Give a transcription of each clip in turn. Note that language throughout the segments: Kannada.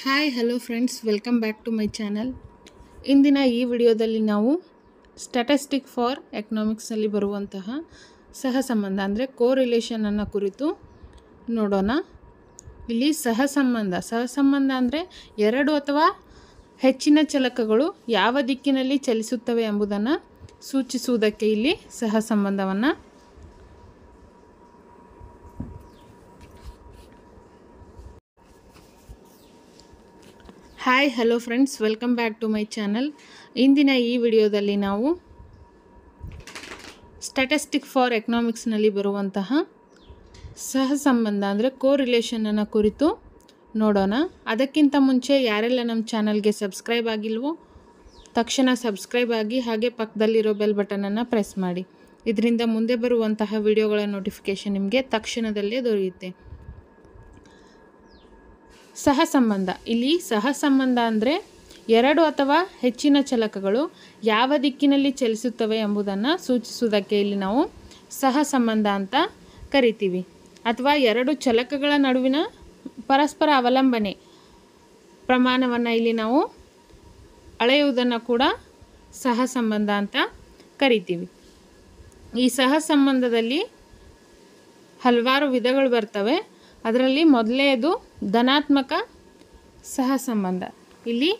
Hi hello friends welcome back to my channel ಇಂದಿನ ಈ ವಿಡಿಯೋದಲ್ಲಿ ನಾವು ಸ್ಟ್ಯಾಟಿಸ್ಟಿಕ್ ಫಾರ್ ಎಕನಾಮಿಕ್ಸ್ನಲ್ಲಿ ಬರುವಂತಹ ಸಹ ಸಂಬಂಧ, ಅಂದರೆ ಕೋ ರಿಲೇಷನನ್ನು ಕುರಿತು ನೋಡೋಣ. ಇಲ್ಲಿ ಸಹ ಸಂಬಂಧ ಸಹ ಸಂಬಂಧ ಅಂದರೆ ಎರಡು ಅಥವಾ ಹೆಚ್ಚಿನ ಚಲಕಗಳು ಯಾವ ದಿಕ್ಕಿನಲ್ಲಿ ಚಲಿಸುತ್ತವೆ ಎಂಬುದನ್ನು ಸೂಚಿಸುವುದಕ್ಕೆ ಇಲ್ಲಿ ಸಹ hi hello friends welcome back to my channel ಇಂದಿನ ಈ ವಿಡಿಯೋದಲ್ಲಿ ನಾವು ಸ್ಟ್ಯಾಟಿಸ್ಟಿಕ್ ಫಾರ್ ಎಕನಾಮಿಕ್ಸ್ನಲ್ಲಿ ಬರುವಂತಹ ಸಹ ಸಂಬಂಧ ಅಂದರೆ ಕೋ ರಿಲೇಷನನ್ನು ಕುರಿತು ನೋಡೋಣ. ಅದಕ್ಕಿಂತ ಮುಂಚೆ ಯಾರೆಲ್ಲ ನಮ್ಮ ಚಾನಲ್ಗೆ ಸಬ್ಸ್ಕ್ರೈಬ್ ಆಗಿಲ್ವೋ ತಕ್ಷಣ ಸಬ್ಸ್ಕ್ರೈಬ್ ಆಗಿ ಹಾಗೆ ಪಕ್ಕದಲ್ಲಿರೋ ಬೆಲ್ ಬಟನನ್ನು ಪ್ರೆಸ್ ಮಾಡಿ. ಇದರಿಂದ ಮುಂದೆ ಬರುವಂತಹ ವಿಡಿಯೋಗಳ ನೋಟಿಫಿಕೇಷನ್ ನಿಮಗೆ ತಕ್ಷಣದಲ್ಲೇ ದೊರೆಯುತ್ತೆ. ಸಹ ಸಂಬಂಧ ಇಲ್ಲಿ ಸಹಸಂಬಂಧ ಅಂದರೆ ಎರಡು ಅಥವಾ ಹೆಚ್ಚಿನ ಚಲಕಗಳು ಯಾವ ದಿಕ್ಕಿನಲ್ಲಿ ಚಲಿಸುತ್ತವೆ ಎಂಬುದನ್ನು ಸೂಚಿಸುವುದಕ್ಕೆ ಇಲ್ಲಿ ನಾವು ಸಹ ಸಂಬಂಧ ಅಂತ ಕರಿತೀವಿ. ಅಥವಾ ಎರಡು ಚಲಕಗಳ ನಡುವಿನ ಪರಸ್ಪರ ಅವಲಂಬನೆ ಪ್ರಮಾಣವನ್ನು ಇಲ್ಲಿ ನಾವು ಅಳೆಯುವುದನ್ನು ಕೂಡ ಸಹ ಸಂಬಂಧ ಅಂತ ಕರಿತೀವಿ. ಈ ಸಹಸಂಬಂಧದಲ್ಲಿ ಹಲವಾರು ವಿಧಗಳು ಬರ್ತವೆ. ಅದರಲ್ಲಿ ಮೊದಲನೆಯದು ಧನಾತ್ಮಕ ಸಹಸಂಬಂಧ. ಇಲ್ಲಿ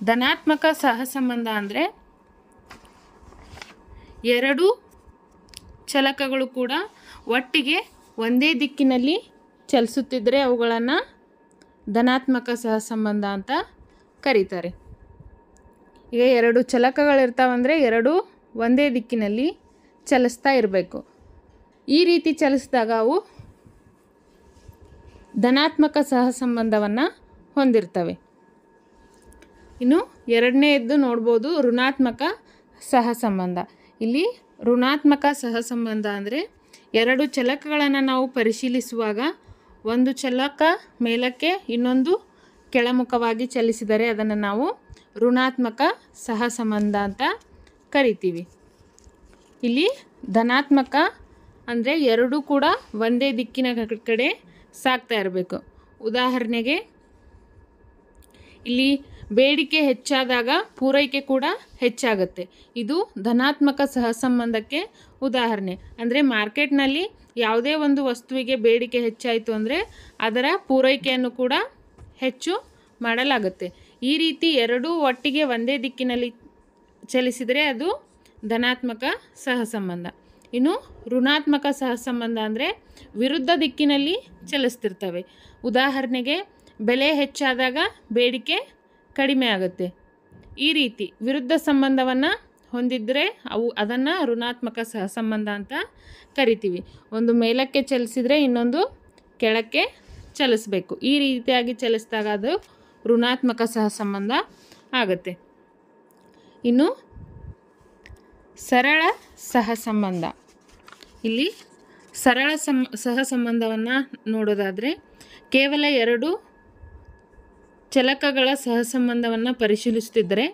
ಧನಾತ್ಮಕ ಸಹ ಸಂಬಂಧ ಅಂದರೆ ಎರಡು ಚಲಕಗಳು ಕೂಡ ಒಟ್ಟಿಗೆ ಒಂದೇ ದಿಕ್ಕಿನಲ್ಲಿ ಚಲಿಸುತ್ತಿದ್ದರೆ ಅವುಗಳನ್ನು ಧನಾತ್ಮಕ ಸಹಸಂಬಂಧ ಅಂತ ಕರೀತಾರೆ. ಈಗ ಎರಡು ಚಲಕಗಳಿರ್ತಾವಂದರೆ ಎರಡು ಒಂದೇ ದಿಕ್ಕಿನಲ್ಲಿ ಚಲಿಸ್ತಾ ಇರಬೇಕು. ಈ ರೀತಿ ಚಲಿಸಿದಾಗ ಅವು ಧನಾತ್ಮಕ ಸಹ ಸಂಬಂಧವನ್ನು ಹೊಂದಿರ್ತವೆ. ಇನ್ನು ಎರಡನೇದ್ದು ನೋಡ್ಬೋದು ಋಣಾತ್ಮಕ ಸಹ ಸಂಬಂಧ ಇಲ್ಲಿ ಋಣಾತ್ಮಕ ಸಹಸಂಬಂಧ ಅಂದರೆ ಎರಡು ಚಲಕಗಳನ್ನು ನಾವು ಪರಿಶೀಲಿಸುವಾಗ ಒಂದು ಚಲಕ ಮೇಲಕ್ಕೆ ಇನ್ನೊಂದು ಕೆಳಮುಖವಾಗಿ ಚಲಿಸಿದರೆ ಅದನ್ನು ನಾವು ಋಣಾತ್ಮಕ ಸಹ ಸಂಬಂಧ ಅಂತ ಕರಿತೀವಿ. ಇಲ್ಲಿ ಧನಾತ್ಮಕ ಅಂದರೆ ಎರಡೂ ಕೂಡ ಒಂದೇ ದಿಕ್ಕಿನ ಕಡೆ ಸಾಗ್ತಾ ಇರಬೇಕು. ಉದಾಹರಣೆಗೆ, ಇಲ್ಲಿ ಬೇಡಿಕೆ ಹೆಚ್ಚಾದಾಗ ಪೂರೈಕೆ ಕೂಡ ಹೆಚ್ಚಾಗುತ್ತೆ. ಇದು ಧನಾತ್ಮಕ ಸಹಸಂಬಂಧಕ್ಕೆ ಉದಾಹರಣೆ. ಅಂದರೆ ಮಾರ್ಕೆಟ್ನಲ್ಲಿ ಯಾವುದೇ ಒಂದು ವಸ್ತುವಿಗೆ ಬೇಡಿಕೆ ಹೆಚ್ಚಾಯಿತು ಅಂದರೆ ಅದರ ಪೂರೈಕೆಯನ್ನು ಕೂಡ ಹೆಚ್ಚು ಮಾಡಲಾಗುತ್ತೆ. ಈ ರೀತಿ ಎರಡೂ ಒಟ್ಟಿಗೆ ಒಂದೇ ದಿಕ್ಕಿನಲ್ಲಿ ಚಲಿಸಿದರೆ ಅದು ಧನಾತ್ಮಕ ಸಹ ಸಂಬಂಧ ಇನ್ನು ಋಣಾತ್ಮಕ ಸಹ ಸಂಬಂಧ ಅಂದರೆ ವಿರುದ್ಧ ದಿಕ್ಕಿನಲ್ಲಿ ಚಲಿಸ್ತಿರ್ತವೆ. ಉದಾಹರಣೆಗೆ ಬೆಲೆ ಹೆಚ್ಚಾದಾಗ ಬೇಡಿಕೆ ಕಡಿಮೆ ಆಗುತ್ತೆ. ಈ ರೀತಿ ವಿರುದ್ಧ ಸಂಬಂಧವನ್ನು ಹೊಂದಿದ್ದರೆ ಅವು ಅದನ್ನು ಋಣಾತ್ಮಕ ಸಹ ಸಂಬಂಧ ಅಂತ ಕರಿತೀವಿ. ಒಂದು ಮೇಲಕ್ಕೆ ಚಲಿಸಿದರೆ ಇನ್ನೊಂದು ಕೆಳಕ್ಕೆ ಚಲಿಸಬೇಕು. ಈ ರೀತಿಯಾಗಿ ಚಲಿಸಿದಾಗ ಅದು ಋಣಾತ್ಮಕ ಸಹ ಸಂಬಂಧ ಆಗುತ್ತೆ. ಇನ್ನು ಸರಳ ಸಹಸಂಬಂಧ. ಇಲ್ಲಿ ಸರಳ ಸಂ, ಸಹಸಂಬಂಧವನ್ನು ನೋಡೋದಾದರೆ ಕೇವಲ ಎರಡು ಚಲಕಗಳ ಸಹಸಂಬಂಧವನ್ನು ಪರಿಶೀಲಿಸುತ್ತಿದ್ದರೆ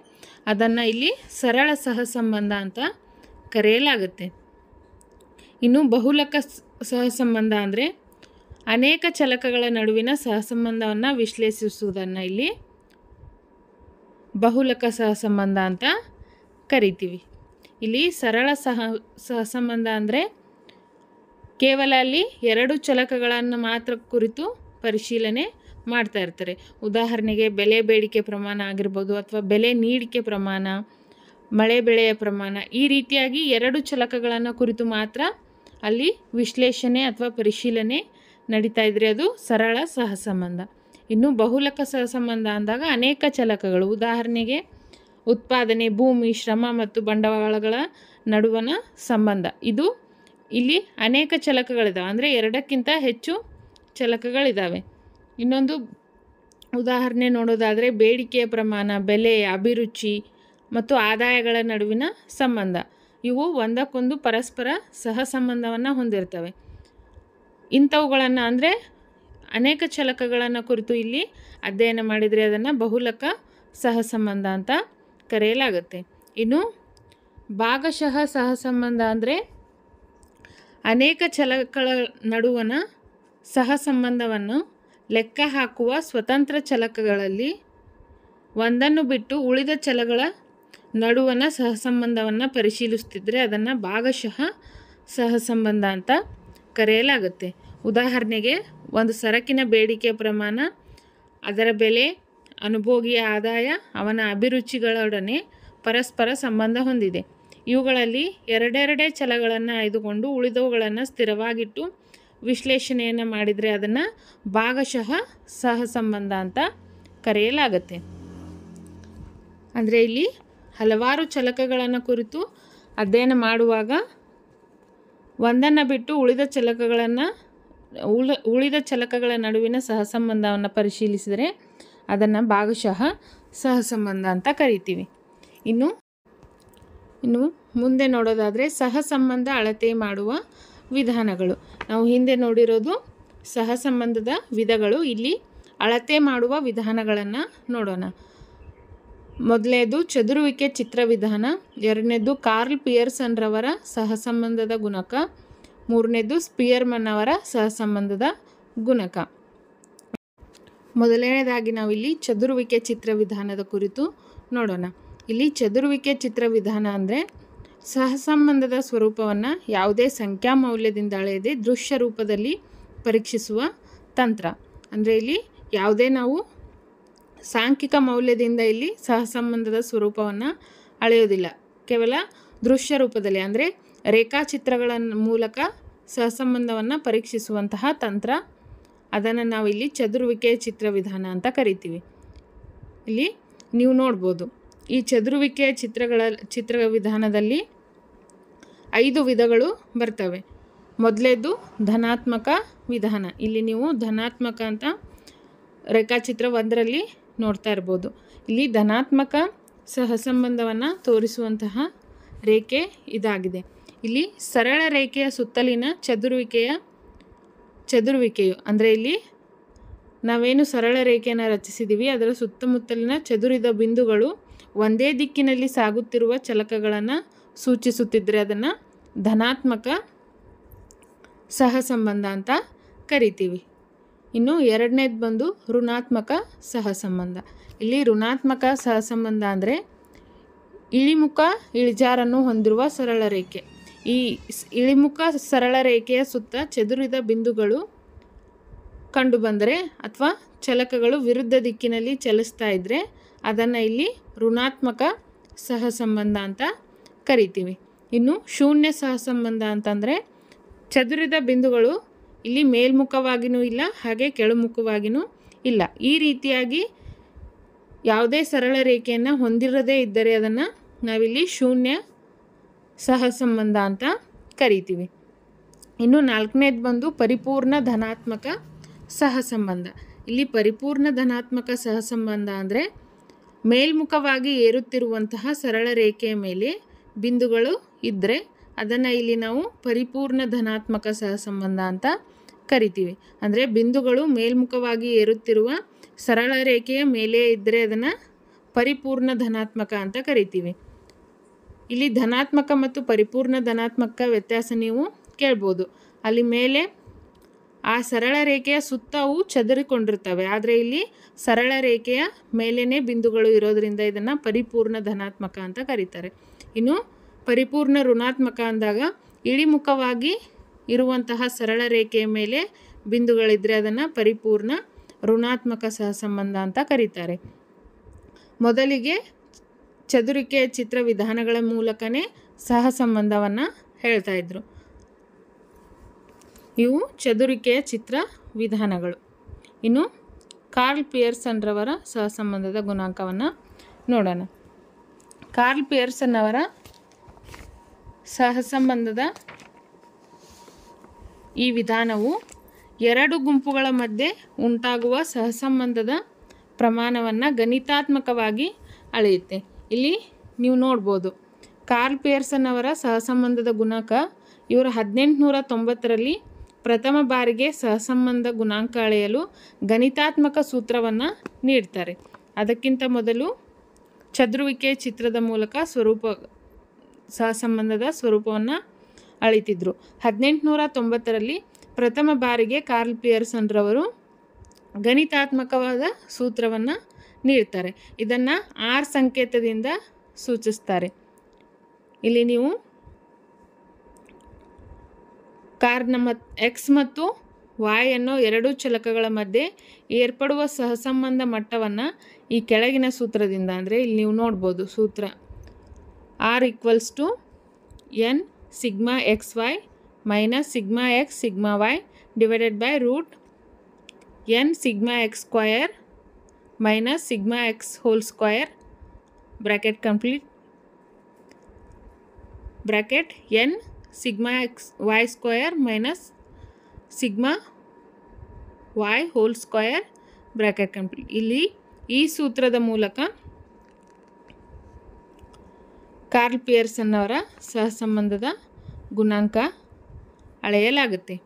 ಅದನ್ನು ಇಲ್ಲಿ ಸರಳ ಸಹಸಂಬಂಧ ಅಂತ ಕರೆಯಲಾಗುತ್ತೆ. ಇನ್ನು ಬಹುಲಕ ಸಹಸಂಬಂಧ ಅಂದರೆ ಅನೇಕ ಚಲಕಗಳ ನಡುವಿನ ಸಹಸಂಬಂಧವನ್ನು ವಿಶ್ಲೇಷಿಸುವುದನ್ನು ಇಲ್ಲಿ ಬಹುಲಕ ಸಹಸಂಬಂಧ ಅಂತ ಕರಿತೀವಿ. ಇಲ್ಲಿ ಸರಳ ಸಹ ಸಹಸಂಬಂಧ ಅಂದರೆ ಕೇವಲ ಅಲ್ಲಿ ಎರಡು ಚಲಕಗಳನ್ನು ಮಾತ್ರ ಕುರಿತು ಪರಿಶೀಲನೆ ಮಾಡ್ತಾ ಇರ್ತಾರೆ. ಉದಾಹರಣೆಗೆ ಬೆಲೆ ಬೇಡಿಕೆ ಪ್ರಮಾಣ ಆಗಿರ್ಬೋದು ಅಥವಾ ಬೆಲೆ ನೀಡಿಕೆ ಪ್ರಮಾಣ, ಮಳೆ ಬೆಳೆಯ ಪ್ರಮಾಣ, ಈ ರೀತಿಯಾಗಿ ಎರಡು ಚಲಕಗಳನ್ನು ಕುರಿತು ಮಾತ್ರ ಅಲ್ಲಿ ವಿಶ್ಲೇಷಣೆ ಅಥವಾ ಪರಿಶೀಲನೆ ನಡೀತಾ ಇದ್ರೆ ಅದು ಸರಳ ಸಹಸಂಬಂಧ ಇನ್ನು ಬಹುಲಕ ಸಹ ಸಂಬಂಧ ಅಂದಾಗ ಅನೇಕ ಚಲಕಗಳು. ಉದಾಹರಣೆಗೆ ಉತ್ಪಾದನೆ, ಭೂಮಿ, ಶ್ರಮ ಮತ್ತು ಬಂಡವಾಳಗಳ ನಡುವಣ ಸಂಬಂಧ. ಇದು ಇಲ್ಲಿ ಅನೇಕ ಚಲಕಗಳಿದ್ದಾವೆ ಅಂದರೆ ಎರಡಕ್ಕಿಂತ ಹೆಚ್ಚು ಚಲಕಗಳಿದ್ದಾವೆ ಇನ್ನೊಂದು ಉದಾಹರಣೆ ನೋಡೋದಾದರೆ ಬೇಡಿಕೆಯ ಪ್ರಮಾಣ, ಬೆಲೆ, ಅಭಿರುಚಿ ಮತ್ತು ಆದಾಯಗಳ ನಡುವಿನ ಸಂಬಂಧ. ಇವು ಒಂದಕ್ಕೊಂದು ಪರಸ್ಪರ ಸಹ ಸಂಬಂಧವನ್ನು ಹೊಂದಿರ್ತವೆ. ಇಂಥವುಗಳನ್ನು ಅಂದರೆ ಅನೇಕ ಚಲಕಗಳನ್ನು ಕುರಿತು ಇಲ್ಲಿ ಅಧ್ಯಯನ ಮಾಡಿದರೆ ಅದನ್ನು ಬಹುಲಕ ಸಹ ಸಂಬಂಧ ಅಂತ ಕರೆಯಲಾಗುತ್ತೆ. ಇನ್ನು ಭಾಗಶಃ ಸಹಸಂಬಂಧ ಅಂದರೆ ಅನೇಕ ಚಲಕಗಳ ನಡುವಣ ಸಹ ಸಂಬಂಧವನ್ನು ಲೆಕ್ಕ ಹಾಕುವ ಸ್ವತಂತ್ರ ಚಲಕಗಳಲ್ಲಿ ಒಂದನ್ನು ಬಿಟ್ಟು ಉಳಿದ ಚಲಗಳ ನಡುವಣ ಸಹಸಂಬಂಧವನ್ನು ಪರಿಶೀಲಿಸ್ತಿದ್ರೆ ಅದನ್ನು ಭಾಗಶಃ ಸಹಸಂಬಂಧ ಅಂತ ಕರೆಯಲಾಗುತ್ತೆ. ಉದಾಹರಣೆಗೆ ಒಂದು ಸರಕಿನ ಬೇಡಿಕೆ ಪ್ರಮಾಣ, ಅದರ ಬೆಲೆ ಅನುಭೋಗಿಯ ಆದಾಯ ಅವನ ಅಭಿರುಚಿಗಳೊಡನೆ ಪರಸ್ಪರ ಸಂಬಂಧ ಹೊಂದಿದೆ. ಇವುಗಳಲ್ಲಿ ಎರಡೆರಡೇ ಛಲಗಳನ್ನು ಆಯ್ದುಕೊಂಡು ಉಳಿದವುಗಳನ್ನು ಸ್ಥಿರವಾಗಿಟ್ಟು ವಿಶ್ಲೇಷಣೆಯನ್ನು ಮಾಡಿದರೆ ಅದನ್ನು ಭಾಗಶಃ ಸಹಸಂಬಂಧ ಅಂತ ಕರೆಯಲಾಗುತ್ತೆ. ಅಂದರೆ ಇಲ್ಲಿ ಹಲವಾರು ಚಲಕಗಳನ್ನು ಕುರಿತು ಅಧ್ಯಯನ ಮಾಡುವಾಗ ಒಂದನ್ನು ಬಿಟ್ಟು ಉಳಿದ ಚಲಕಗಳನ್ನು ಉಳ, ಉಳಿದ ಚಲಕಗಳ ನಡುವಿನ ಸಹಸಂಬಂಧವನ್ನು ಪರಿಶೀಲಿಸಿದರೆ ಅದನ್ನು ಭಾಗಶಃ ಸಹಸಂಬಂಧ ಅಂತ ಕರಿತೀವಿ. ಇನ್ನು ಇನ್ನು ಮುಂದೆ ನೋಡೋದಾದರೆ ಸಹಸಂಬಂಧ ಅಳತೆ ಮಾಡುವ ವಿಧಾನಗಳು. ನಾವು ಹಿಂದೆ ನೋಡಿರೋದು ಸಹಸಂಬಂಧದ ವಿಧಗಳು, ಇಲ್ಲಿ ಅಳತೆ ಮಾಡುವ ವಿಧಾನಗಳನ್ನು ನೋಡೋಣ. ಮೊದಲನೇದು ಚದುರುವಿಕೆ ಚಿತ್ರವಿಧಾನ ಎರಡನೇದು ಕಾರ್ಲ್ ಪಿಯರ್ಸನ್ ರವರ ಸಹಸಂಬಂಧದ ಗುಣಕ, ಮೂರನೇದು ಸ್ಪಿಯರ್ಮನ್ ಅವರ ಸಹಸಂಬಂಧದ ಗುಣಕ. ಮೊದಲನೇದಾಗಿ ನಾವಿಲ್ಲಿ ಚದುರುವಿಕೆ ಚಿತ್ರವಿಧಾನದ ಕುರಿತು ನೋಡೋಣ. ಇಲ್ಲಿ ಚದುರುವಿಕೆ ಚಿತ್ರವಿಧಾನ ಅಂದರೆ ಸಹಸಂಬಂಧದ ಸ್ವರೂಪವನ್ನು ಯಾವುದೇ ಸಂಖ್ಯಾ ಮೌಲ್ಯದಿಂದ ಅಳೆಯದೆ ದೃಶ್ಯ ರೂಪದಲ್ಲಿ ಪರೀಕ್ಷಿಸುವ ತಂತ್ರ. ಅಂದರೆ ಇಲ್ಲಿ ಯಾವುದೇ ನಾವು ಸಾಂಖ್ಯಿಕ ಮೌಲ್ಯದಿಂದ ಇಲ್ಲಿ ಸಹಸಂಬಂಧದ ಸ್ವರೂಪವನ್ನು ಅಳೆಯೋದಿಲ್ಲ. ಕೇವಲ ದೃಶ್ಯ ರೂಪದಲ್ಲಿ ಅಂದರೆ ರೇಖಾಚಿತ್ರಗಳ ಮೂಲಕ ಸಹಸಂಬಂಧವನ್ನು ಪರೀಕ್ಷಿಸುವಂತಹ ತಂತ್ರ ಅದನ್ನು ನಾವು ಇಲ್ಲಿ ಚದುರುವಿಕೆ ಚಿತ್ರವಿಧಾನ ಅಂತ ಕರಿತೀವಿ. ಇಲ್ಲಿ ನೀವು ನೋಡ್ಬೋದು, ಈ ಚದುರುವಿಕೆ ಚಿತ್ರಗಳ ಚಿತ್ರ ವಿಧಾನದಲ್ಲಿ ಐದು ವಿಧಗಳು ಬರ್ತವೆ. ಮೊದಲೇದು ಧನಾತ್ಮಕ ವಿಧಾನ. ಇಲ್ಲಿ ನೀವು ಧನಾತ್ಮಕ ಅಂತ ರೇಖಾಚಿತ್ರ ಒಂದರಲ್ಲಿ ನೋಡ್ತಾ ಇರ್ಬೋದು. ಇಲ್ಲಿ ಧನಾತ್ಮಕ ಸಹಸಂಬಂಧವನ್ನು ತೋರಿಸುವಂತಹ ರೇಖೆ ಇದಾಗಿದೆ. ಇಲ್ಲಿ ಸರಳ ರೇಖೆಯ ಸುತ್ತಲಿನ ಚದುರುವಿಕೆಯ ಚದುರುವಿಕೆಯು. ಅಂದರೆ ಇಲ್ಲಿ ನಾವೇನು ಸರಳ ರೇಖೆಯನ್ನು ರಚಿಸಿದ್ದೀವಿ ಅದರ ಸುತ್ತಮುತ್ತಲಿನ ಚದುರಿದ ಬಿಂದುಗಳು ಒಂದೇ ದಿಕ್ಕಿನಲ್ಲಿ ಸಾಗುತ್ತಿರುವ ಚಲಕಗಳನ್ನು ಸೂಚಿಸುತ್ತಿದ್ದರೆ ಅದನ್ನು ಧನಾತ್ಮಕ ಸಹಸಂಬಂಧ ಅಂತ ಕರಿತೀವಿ. ಇನ್ನು ಎರಡನೇದು ಬಂದು ಋಣಾತ್ಮಕ ಸಹಸಂಬಂಧ. ಇಲ್ಲಿ ಋಣಾತ್ಮಕ ಸಹಸಂಬಂಧ ಅಂದರೆ ಇಳಿಮುಖ ಇಳಿಜಾರನ್ನು ಹೊಂದಿರುವ ಸರಳ ರೇಖೆ. ಈ ಇಳಿಮುಖ ಸರಳ ರೇಖೆಯ ಸುತ್ತ ಚದುರಿದ ಬಿಂದುಗಳು ಕಂಡುಬಂದರೆ ಅಥವಾ ಚಲಕಗಳು ವಿರುದ್ಧ ದಿಕ್ಕಿನಲ್ಲಿ ಚಲಿಸ್ತಾ ಇದ್ದರೆ ಅದನ್ನು ಇಲ್ಲಿ ಋಣಾತ್ಮಕ ಸಹಸಂಬಂಧ ಅಂತ ಕರಿತೀವಿ. ಇನ್ನು ಶೂನ್ಯ ಸಹಸಂಬಂಧ ಅಂತಂದರೆ ಚದುರಿದ ಬಿಂದುಗಳು ಇಲ್ಲಿ ಮೇಲ್ಮುಖವಾಗಿಯೂ ಇಲ್ಲ, ಹಾಗೆ ಕೆಳಮುಖವಾಗಿಯೂ ಇಲ್ಲ. ಈ ರೀತಿಯಾಗಿ ಯಾವುದೇ ಸರಳ ರೇಖೆಯನ್ನು ಹೊಂದಿರದೇ ಇದ್ದರೆ ಅದನ್ನು ನಾವಿಲ್ಲಿ ಶೂನ್ಯ ಸಹಸಂಬಂಧ ಅಂತ ಕರಿತೀವಿ. ಇನ್ನು ನಾಲ್ಕನೇದು ಬಂದು ಪರಿಪೂರ್ಣ ಧನಾತ್ಮಕ ಸಹಸಂಬಂಧ. ಇಲ್ಲಿ ಪರಿಪೂರ್ಣ ಧನಾತ್ಮಕ ಸಹಸಂಬಂಧ ಅಂದರೆ ಮೇಲ್ಮುಖವಾಗಿ ಏರುತ್ತಿರುವಂತಹ ಸರಳ ರೇಖೆಯ ಮೇಲೆ ಬಿಂದುಗಳು ಇದ್ದರೆ ಅದನ್ನು ಇಲ್ಲಿ ನಾವು ಪರಿಪೂರ್ಣ ಧನಾತ್ಮಕ ಸಹಸಂಬಂಧ ಅಂತ ಕರಿತೀವಿ. ಅಂದರೆ ಬಿಂದುಗಳು ಮೇಲ್ಮುಖವಾಗಿ ಏರುತ್ತಿರುವ ಸರಳ ರೇಖೆಯ ಮೇಲೆ ಇದ್ದರೆ ಅದನ್ನು ಪರಿಪೂರ್ಣ ಧನಾತ್ಮಕ ಅಂತ ಕರಿತೀವಿ. ಇಲ್ಲಿ ಧನಾತ್ಮಕ ಮತ್ತು ಪರಿಪೂರ್ಣ ಧನಾತ್ಮಕ ವ್ಯತ್ಯಾಸ ನೀವು ಕೇಳ್ಬೋದು. ಅಲ್ಲಿ ಮೇಲೆ ಆ ಸರಳ ರೇಖೆಯ ಸುತ್ತ ಚದರಿಕೊಂಡಿರ್ತವೆ. ಚದುರಿಕೊಂಡಿರ್ತವೆ ಆದರೆ ಇಲ್ಲಿ ಸರಳ ರೇಖೆಯ ಮೇಲೇ ಬಿಂದುಗಳು ಇರೋದರಿಂದ ಇದನ್ನು ಪರಿಪೂರ್ಣ ಧನಾತ್ಮಕ ಅಂತ ಕರೀತಾರೆ. ಇನ್ನು ಪರಿಪೂರ್ಣ ಋಣಾತ್ಮಕ ಅಂದಾಗ ಇಳಿಮುಖವಾಗಿ ಇರುವಂತಹ ಸರಳ ರೇಖೆಯ ಮೇಲೆ ಬಿಂದುಗಳಿದ್ದರೆ ಅದನ್ನು ಪರಿಪೂರ್ಣ ಋಣಾತ್ಮಕ ಸಹಸಂಬಂಧ ಅಂತ ಕರೀತಾರೆ. ಮೊದಲಿಗೆ ಚದುರಿಕೆ ಚಿತ್ರ ವಿಧಾನಗಳ ಮೂಲಕನೇ ಸಹಸಂಬಂಧವನ್ನು ಹೇಳ್ತಾ ಇದ್ರು. ಇವು ಚದುರಿಕೆಯ ಚಿತ್ರ ವಿಧಾನಗಳು ಇನ್ನು ಕಾರ್ಲ್ ಪಿಯರ್ಸನ್ ರವರ ಸಹಸಂಬಂಧದ ಗುಣಾಂಕವನ್ನು ನೋಡೋಣ. ಕಾರ್ಲ್ ಪಿಯರ್ಸನ್ ಅವರ ಸಹಸಂಬಂಧದ ಈ ವಿಧಾನವು ಎರಡು ಗುಂಪುಗಳ ಮಧ್ಯೆ ಉಂಟಾಗುವ ಸಹಸಂಬಂಧದ ಪ್ರಮಾಣವನ್ನು ಗಣಿತಾತ್ಮಕವಾಗಿ ಅಳೆಯುತ್ತೆ. ಇಲ್ಲಿ ನೀವು ನೋಡ್ಬೋದು. ಕಾರ್ಲ್ ಪಿಯರ್ಸನ್ ಅವರ ಸಹಸಂಬಂಧದ ಗುಣಾಂಕ, ಇವರು ಹದಿನೆಂಟುನೂರ ತೊಂಬತ್ತರಲ್ಲಿ ಪ್ರಥಮ ಬಾರಿಗೆ ಸಹಸಂಬಂಧ ಗುಣಾಂಕ ಅಳೆಯಲು ಗಣಿತಾತ್ಮಕ ಸೂತ್ರವನ್ನು ನೀಡ್ತಾರೆ. ಅದಕ್ಕಿಂತ ಮೊದಲು ಚದುರುವಿಕೆ ಚಿತ್ರದ ಮೂಲಕ ಸ್ವರೂಪ, ಸಹಸಂಬಂಧದ ಸ್ವರೂಪವನ್ನು ಅಳಿತಿದ್ರು. ಹದಿನೆಂಟುನೂರ ತೊಂಬತ್ತರಲ್ಲಿ ಪ್ರಥಮ ಬಾರಿಗೆ ಕಾರ್ಲ್ ಪಿಯರ್ಸನ್ರವರು ಗಣಿತಾತ್ಮಕವಾದ ಸೂತ್ರವನ್ನು ನೀಡ್ತಾರೆ. ಇದನ್ನು ಆರ್ ಸಂಕೇತದಿಂದ ಸೂಚಿಸ್ತಾರೆ. ಇಲ್ಲಿ ನೀವು ಕಾರ್ನ ಮತ್ ಎಕ್ಸ್ ಮತ್ತು ವಾಯ್ ಅನ್ನೋ ಎರಡು ಚಲಕಗಳ ಮಧ್ಯೆ ಏರ್ಪಡುವ ಸಹಸಂಬಂಧ ಮಟ್ಟವನ್ನು ಈ ಕೆಳಗಿನ ಸೂತ್ರದಿಂದ ಅಂದರೆ ಇಲ್ಲಿ ನೀವು ನೋಡ್ಬೋದು ಸೂತ್ರ R equals to N sigma X Y minus sigma X sigma Y divided by root N sigma X square minus sigma X whole square bracket complete bracket N sigma X Y square minus sigma Y whole square bracket complete ಇಲ್ಲಿ ಈ ಸೂತ್ರದ ಮೂಲಕ ಕಾರ್ಲ್ ಪಿಯರ್ಸನ್ ಅವರ ಸಹಸಂಬಂಧದ ಗುಣಾಂಕ ಅಳೆಯಲಾಗುತ್ತೆ.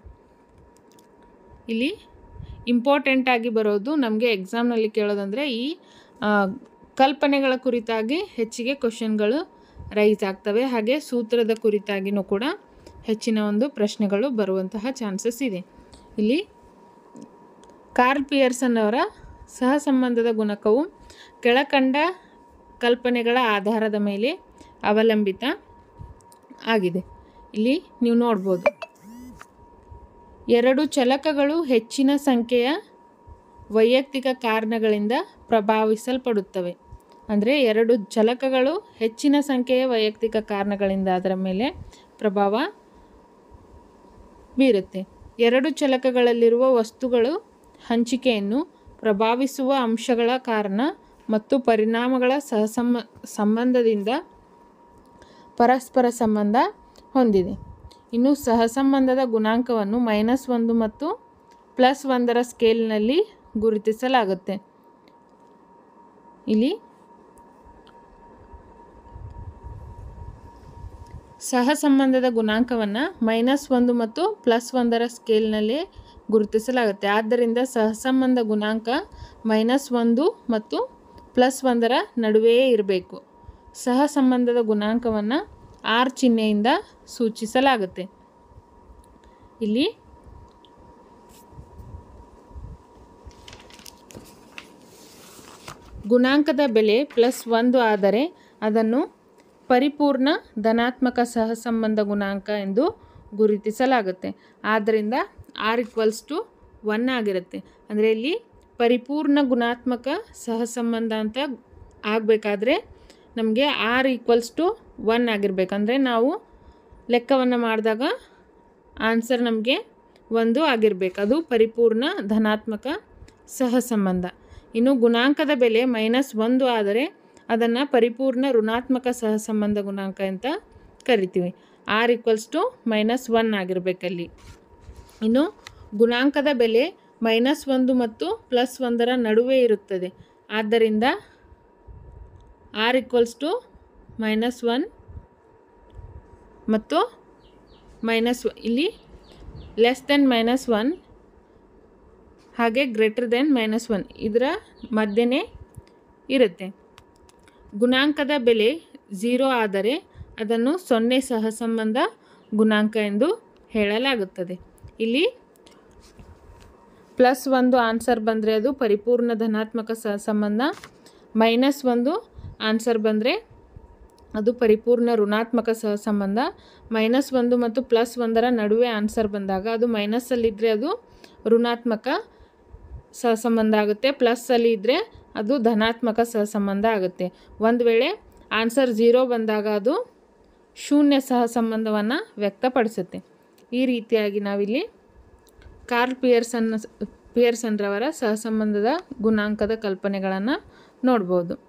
ಇಲ್ಲಿ ಇಂಪಾರ್ಟೆಂಟ್ ಆಗಿ ಬರೋದು ನಮಗೆ ಎಕ್ಸಾಮ್ನಲ್ಲಿ ಕೇಳೋದಂದರೆ ಈ ಕಲ್ಪನೆಗಳ ಕುರಿತಾಗಿ ಹೆಚ್ಚಿಗೆ ಕ್ವಶನ್ಗಳು ರೈಸ್ ಆಗ್ತವೆ. ಹಾಗೆ ಸೂತ್ರದ ಕುರಿತಾಗಿಯೂ ಕೂಡ ಹೆಚ್ಚಿನ ಒಂದು ಪ್ರಶ್ನೆಗಳು ಬರುವಂತಹ ಚಾನ್ಸಸ್ ಇದೆ. ಇಲ್ಲಿ ಕಾರ್ಲ್ ಪಿಯರ್ಸನ್ ಅವರ ಸಹಸಂಬಂಧದ ಗುಣಕವು ಕೆಳಕಂಡ ಕಲ್ಪನೆಗಳ ಆಧಾರದ ಮೇಲೆ ಅವಲಂಬಿತ ಆಗಿದೆ. ಇಲ್ಲಿ ನೀವು ನೋಡ್ಬೋದು. ಎರಡು ಚಲಕಗಳು ಹೆಚ್ಚಿನ ಸಂಖ್ಯೆಯ ವೈಯಕ್ತಿಕ ಕಾರಣಗಳಿಂದ ಪ್ರಭಾವಿಸಲ್ಪಡುತ್ತವೆ. ಅಂದರೆ ಎರಡು ಚಲಕಗಳು ಹೆಚ್ಚಿನ ಸಂಖ್ಯೆಯ ವೈಯಕ್ತಿಕ ಕಾರಣಗಳಿಂದ ಅದರ ಮೇಲೆ ಪ್ರಭಾವ ಬೀರುತ್ತೆ. ಎರಡು ಚಲಕಗಳಲ್ಲಿರುವ ವಸ್ತುಗಳು ಹಂಚಿಕೆಯನ್ನು ಪ್ರಭಾವಿಸುವ ಅಂಶಗಳ ಕಾರಣ ಮತ್ತು ಪರಿಣಾಮಗಳ ಸಹಸಂಬ, ಸಂಬಂಧದಿಂದ ಪರಸ್ಪರ ಸಂಬಂಧ ಹೊಂದಿದೆ. ಇನ್ನು ಸಹಸಂಬಂಧದ ಗುಣಾಂಕವನ್ನು ಮೈನಸ್ ಒಂದು ಮತ್ತು ಪ್ಲಸ್ ಒಂದರ ಸ್ಕೇಲ್ನಲ್ಲಿ ಗುರುತಿಸಲಾಗುತ್ತೆ. ಇಲ್ಲಿ ಸಹಸಂಬಂಧದ ಗುಣಾಂಕವನ್ನು ಮೈನಸ್ ಒಂದು ಮತ್ತು ಪ್ಲಸ್ ಒಂದರ ಸ್ಕೇಲ್ನಲ್ಲಿ ಗುರುತಿಸಲಾಗುತ್ತೆ. ಆದ್ದರಿಂದ ಸಹಸಂಬಂಧ ಗುಣಾಂಕ ಮೈನಸ್ ಒಂದು ಮತ್ತು ಪ್ಲಸ್ ಒಂದರ ನಡುವೆಯೇ ಇರಬೇಕು. ಸಹಸಂಬಂಧದ ಗುಣಾಂಕವನ್ನು ಆರ್ ಚಿಹ್ನೆಯಿಂದ ಸೂಚಿಸಲಾಗುತ್ತೆ. ಇಲ್ಲಿ ಗುಣಾಂಕದ ಬೆಲೆ ಪ್ಲಸ್ ಒಂದು ಆದರೆ ಅದನ್ನು ಪರಿಪೂರ್ಣ ಧನಾತ್ಮಕ ಸಹಸಂಬಂಧ ಗುಣಾಂಕ ಎಂದು ಗುರುತಿಸಲಾಗುತ್ತೆ. ಆದ್ದರಿಂದ ಆರ್ ಇಕ್ವಲ್ಸ್ ಟು ಒನ್ ಆಗಿರುತ್ತೆ. ಅಂದರೆ ಇಲ್ಲಿ ಪರಿಪೂರ್ಣ ಗುಣಾತ್ಮಕ ಸಹಸಂಬಂಧ ಅಂತ ಆಗಬೇಕಾದ್ರೆ ನಮಗೆ ಆರ್ ಈಕ್ವಲ್ಸ್ ಟು ಒನ್ ಆಗಿರ್ಬೇಕಂದ್ರೆ ನಾವು ಲೆಕ್ಕವನ್ನು ಮಾಡಿದಾಗ ಆನ್ಸರ್ ನಮಗೆ ಒಂದು ಆಗಿರಬೇಕು. ಅದು ಪರಿಪೂರ್ಣ ಧನಾತ್ಮಕ ಸಹಸಂಬಂಧ. ಇನ್ನು ಗುಣಾಂಕದ ಬೆಲೆ ಮೈನಸ್ ಒಂದು ಆದರೆ ಅದನ್ನು ಪರಿಪೂರ್ಣ ಋಣಾತ್ಮಕ ಸಹಸಂಬಂಧ ಗುಣಾಂಕ ಅಂತ ಕರಿತೀವಿ. R equals to minus one ಆಗಿರಬೇಕಲ್ಲಿ ಇನ್ನು ಗುಣಾಂಕದ ಬೆಲೆ ಮೈನಸ್ ಒಂದು ಮತ್ತು ಪ್ಲಸ್ ಒಂದರ ನಡುವೆ ಇರುತ್ತದೆ. ಆದ್ದರಿಂದ R equals to minus one ಮತ್ತು ಮೈನಸ್ ಇಲ್ಲಿ ಲೆಸ್ ದೆನ್ ಮೈನಸ್ ಒನ್, ಹಾಗೆ ಗ್ರೇಟರ್ ದೆನ್ ಮೈನಸ್ ಒನ್ ಇದರ ಮಧ್ಯನೇ ಇರುತ್ತೆ. ಗುಣಾಂಕದ ಬೆಲೆ ಝೀರೋ ಆದರೆ ಅದನ್ನು ಸೊನ್ನೆ ಸಹಸಂಬಂಧ ಗುಣಾಂಕ ಎಂದು ಹೇಳಲಾಗುತ್ತದೆ. ಇಲ್ಲಿ ಪ್ಲಸ್ ಒಂದು ಆನ್ಸರ್ ಬಂದರೆ ಅದು ಪರಿಪೂರ್ಣ ಧನಾತ್ಮಕ ಸಹಸಂಬಂಧ, ಮೈನಸ್ ಒಂದು ಆನ್ಸರ್ ಬಂದರೆ ಅದು ಪರಿಪೂರ್ಣ ಋಣಾತ್ಮಕ ಸಹಸಂಬಂಧ ಮೈನಸ್ ಒಂದು ಮತ್ತು ಪ್ಲಸ್ ಒಂದರ ನಡುವೆ ಆನ್ಸರ್ ಬಂದಾಗ ಅದು ಮೈನಸ್ಸಲ್ಲಿದ್ದರೆ ಅದು ಋಣಾತ್ಮಕ ಸಹಸಂಬಂಧ ಆಗುತ್ತೆ. ಪ್ಲಸ್ಸಲ್ಲಿ ಇದ್ದರೆ ಅದು ಧನಾತ್ಮಕ ಸಹಸಂಬಂಧ ಆಗುತ್ತೆ. ಒಂದು ವೇಳೆ ಆನ್ಸರ್ ಝೀರೋ ಬಂದಾಗ ಅದು ಶೂನ್ಯ ಸಹಸಂಬಂಧವನ್ನು ವ್ಯಕ್ತಪಡಿಸುತ್ತೆ. ಈ ರೀತಿಯಾಗಿ ನಾವಿಲ್ಲಿ ಕಾರ್ಲ್ ಪಿಯರ್ಸನ್ ಪಿಯರ್ಸನ್ರವರ ಸಹಸಂಬಂಧದ ಗುಣಾಂಕದ ಕಲ್ಪನೆಗಳನ್ನು ನೋಡ್ಬೋದು.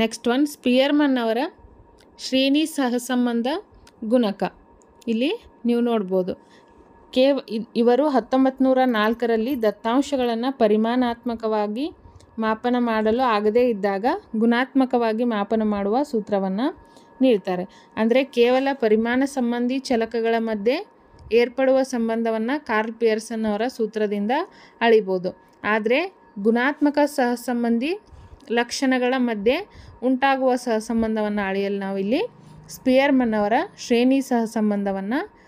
ನೆಕ್ಸ್ಟ್ ಒನ್ ಸ್ಪಿಯರ್ಮನ್ ಅವರ ಶ್ರೇಣಿ ಸಹಸಂಬಂಧ ಗುಣಕ. ಇಲ್ಲಿ ನೀವು ನೋಡ್ಬೋದು. ಕೇವ್ ಇವರು ಹತ್ತೊಂಬತ್ತು ನೂರ ನಾಲ್ಕರಲ್ಲಿ ದತ್ತಾಂಶಗಳನ್ನು ಪರಿಮಾಣಾತ್ಮಕವಾಗಿ ಮಾಪನ ಮಾಡಲು ಆಗದೇ ಇದ್ದಾಗ ಗುಣಾತ್ಮಕವಾಗಿ ಮಾಪನ ಮಾಡುವ ಸೂತ್ರವನ್ನು ನೀಡ್ತಾರೆ. ಅಂದರೆ ಕೇವಲ ಪರಿಮಾಣ ಸಂಬಂಧಿ ಚಲಕಗಳ ಮಧ್ಯೆ ಏರ್ಪಡುವ ಸಂಬಂಧವನ್ನು ಕಾರ್ಲ್ ಪಿಯರ್ಸನ್ ಅವರ ಸೂತ್ರದಿಂದ ಅಳಿಬೋದು. ಆದರೆ ಗುಣಾತ್ಮಕ ಸಹಸಂಬಂಧಿ ಲಕ್ಷಣಗಳ ಮಧ್ಯೆ ಉಂಟಾಗುವ ಸಹಸಂಬಂಧವನ್ನು ಅಳೆಯಲು ನಾವಿಲ್ಲಿ ಸ್ಪಿಯರ್ಮನ್ ಅವರ ಶ್ರೇಣಿ ಸಹಸಂಬಂಧವನ್ನು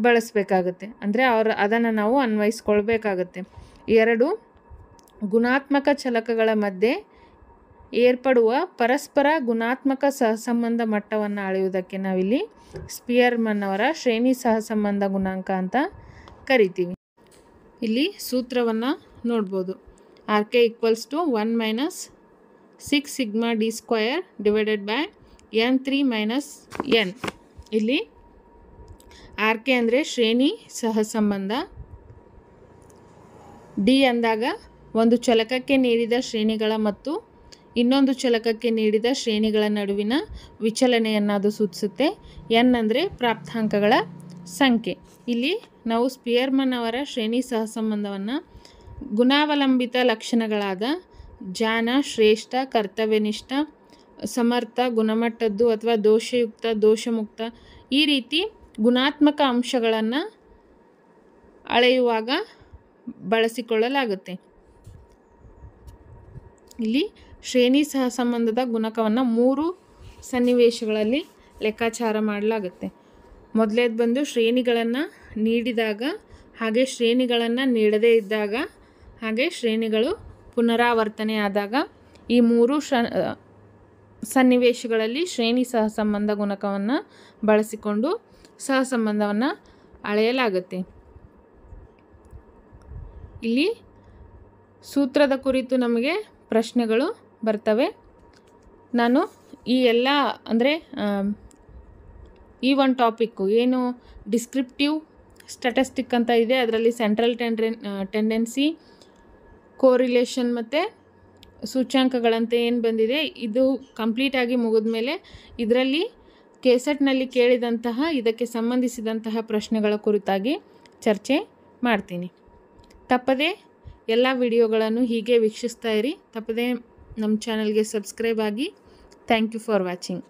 ಬಳಸಬೇಕಾಗುತ್ತೆ. ಅಂದರೆ ಅವರ ಅದನ್ನು ನಾವು ಅನ್ವಯಿಸ್ಕೊಳ್ಬೇಕಾಗತ್ತೆ. ಎರಡು, ಗುಣಾತ್ಮಕ ಚಲಕಗಳ ಮಧ್ಯೆ ಏರ್ಪಡುವ ಪರಸ್ಪರ ಗುಣಾತ್ಮಕ ಸಹಸಂಬಂಧ ಮಟ್ಟವನ್ನು ಅಳೆಯುವುದಕ್ಕೆ ನಾವಿಲ್ಲಿ ಸ್ಪಿಯರ್ಮನ್ ಅವರ ಶ್ರೇಣಿ ಸಹಸಂಬಂಧ ಗುಣಾಂಕ ಅಂತ ಕರಿತೀವಿ. ಇಲ್ಲಿ ಸೂತ್ರವನ್ನು ನೋಡ್ಬೋದು. R K equals to one minus six sigma D square divided by N three minus N ಇಲ್ಲಿ ಆರ್ ಕೆ ಅಂದರೆ ಶ್ರೇಣಿ ಸಹಸಂಬಂಧ. ಡಿ ಅಂದಾಗ ಒಂದು ಚಲಕಕ್ಕೆ ನೀಡಿದ ಶ್ರೇಣಿಗಳ ಮತ್ತು ಇನ್ನೊಂದು ಚಲಕಕ್ಕೆ ನೀಡಿದ ಶ್ರೇಣಿಗಳ ನಡುವಿನ ವಿಚಲನೆಯನ್ನು ಅದು ಸೂಚಿಸುತ್ತೆ. ಎನ್ ಅಂದರೆ ಪ್ರಾಪ್ತಾಂಕಗಳ ಸಂಖ್ಯೆ. ಇಲ್ಲಿ ನಾವು ಸ್ಪಿಯರ್ಮನ್ ಅವರ ಶ್ರೇಣಿ ಸಹಸಂಬಂಧವನ್ನು ಗುಣಾವಲಂಬಿತ ಲಕ್ಷಣಗಳಾದ ಜಾನ ಶ್ರೇಷ್ಠ, ಕರ್ತವ್ಯನಿಷ್ಠ, ಸಮರ್ಥ, ಗುಣಮಟ್ಟದ್ದು ಅಥವಾ ದೋಷಯುಕ್ತ, ದೋಷಮುಕ್ತ ಈ ರೀತಿ ಗುಣಾತ್ಮಕ ಅಂಶಗಳನ್ನು ಅಳೆಯುವಾಗ ಬಳಸಿಕೊಳ್ಳಲಾಗುತ್ತೆ. ಇಲ್ಲಿ ಶ್ರೇಣಿ ಸಹ ಸಂಬಂಧದ ಗುಣಕವನ್ನು ಮೂರು ಸನ್ನಿವೇಶಗಳಲ್ಲಿ ಲೆಕ್ಕಾಚಾರ ಮಾಡಲಾಗುತ್ತೆ. ಮೊದಲೇದು ಬಂದು ಶ್ರೇಣಿಗಳನ್ನು ನೀಡಿದಾಗ ಹಾಗೆ ಶ್ರೇಣಿಗಳನ್ನು ನೀಡದೇ ಇದ್ದಾಗ ಹಾಗೆ ಶ್ರೇಣಿಗಳು ಪುನರಾವರ್ತನೆ ಆದಾಗ ಈ ಮೂರು ಶ ಸನ್ನಿವೇಶಗಳಲ್ಲಿ ಶ್ರೇಣಿ ಸಹಸಂಬಂಧ ಗುಣಕವನ್ನು ಬಳಸಿಕೊಂಡು ಸಹಸಂಬಂಧವನ್ನು ಅಳೆಯಲಾಗುತ್ತೆ. ಇಲ್ಲಿ ಸೂತ್ರದ ಕುರಿತು ನಮಗೆ ಪ್ರಶ್ನೆಗಳು ಬರ್ತವೆ. ನಾನು ಈ ಎಲ್ಲ, ಅಂದರೆ ಈ ಒಂದು ಟಾಪಿಕ್ಕು ಏನು ಡಿಸ್ಕ್ರಿಪ್ಟಿವ್ ಸ್ಟ್ಯಾಟಿಸ್ಟಿಕ್ ಅಂತ ಇದೆ, ಅದರಲ್ಲಿ ಸೆಂಟ್ರಲ್ ಟೆಂಡ್ರೆನ್ ಟೆಂಡೆನ್ಸಿ ಕೋರಿಲೇಷನ್ ಮತ್ತು ಸೂಚ್ಯಾಂಕಗಳಂತೆ ಏನು ಬಂದಿದೆ, ಇದು ಕಂಪ್ಲೀಟಾಗಿ ಮುಗಿದ ಮೇಲೆ ಇದರಲ್ಲಿ ಕೆಸೆಟ್ನಲ್ಲಿ ಕೇಳಿದಂತಹ, ಇದಕ್ಕೆ ಸಂಬಂಧಿಸಿದಂತಹ ಪ್ರಶ್ನೆಗಳ ಕುರಿತಾಗಿ ಚರ್ಚೆ ಮಾಡ್ತೀನಿ. ತಪ್ಪದೇ ಎಲ್ಲ ವಿಡಿಯೋಗಳನ್ನು ಹೀಗೆ ವೀಕ್ಷಿಸ್ತಾ ಇರಿ. ತಪ್ಪದೇ ನಮ್ಮ ಚಾನಲ್ಗೆ ಸಬ್ಸ್ಕ್ರೈಬ್ ಆಗಿ. Thank you for watching